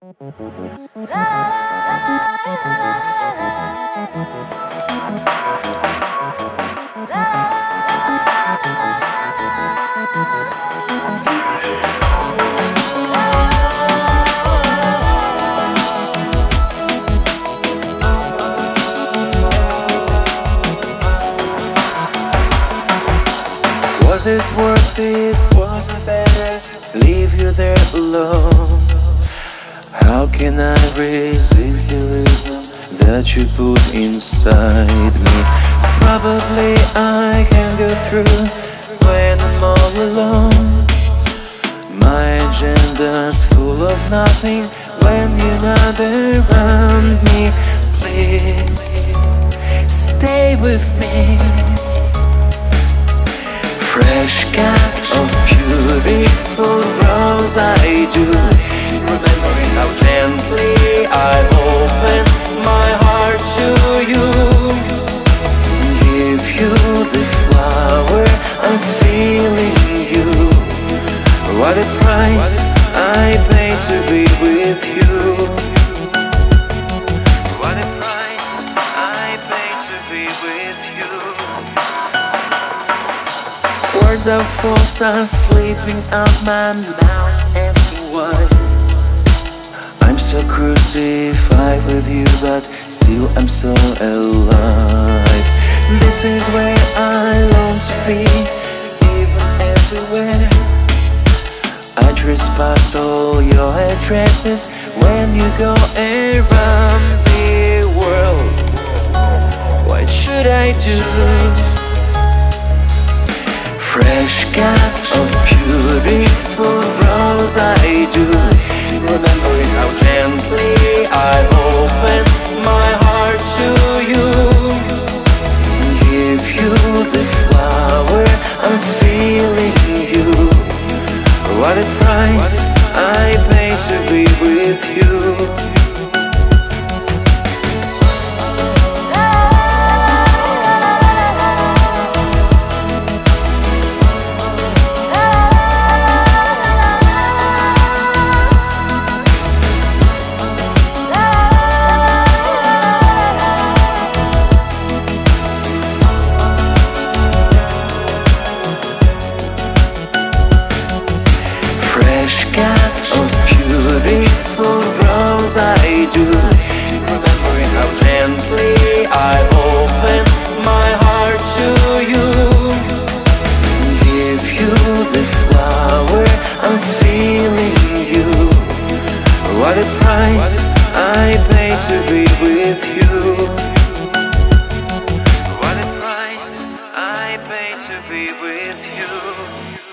Was it worth it? Was it better? Leave you there alone. How can I resist the rhythm that you put inside me? Probably I can go through when I'm all alone. My agenda's full of nothing when you're not around me. Please stay with me. Fresh cut of beautiful rose I do how gently I open my heart to you. Give you the flower, I'm feeling you. What a price I pay to be with you. What a price I pay to be with you. Words of false are sleeping out my mouth so crucified with you but still I'm so alive. This is where I long to be even everywhere. I trespass all your addresses when you go around the world. What should I do? Fresh cut with you with you. What a price I pay to be with you